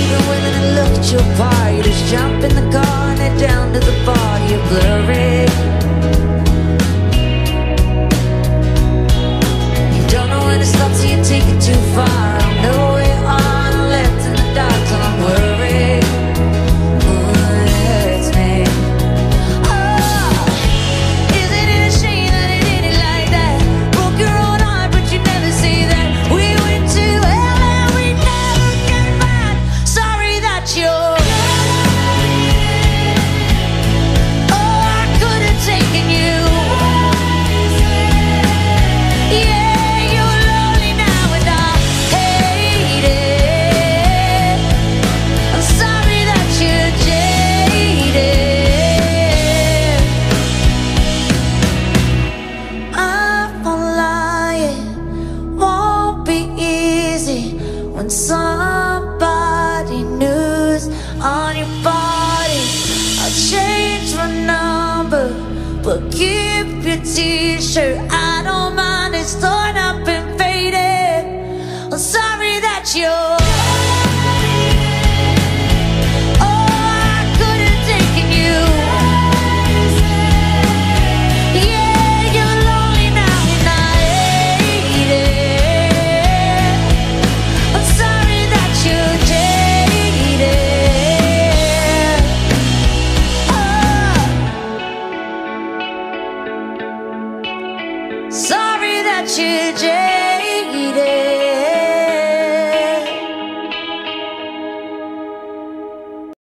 Even when that looked your part, just jump in the car and head down to the bar. somebody news on your body. I'll change my number, but keep your t-shirt. Sorry that you just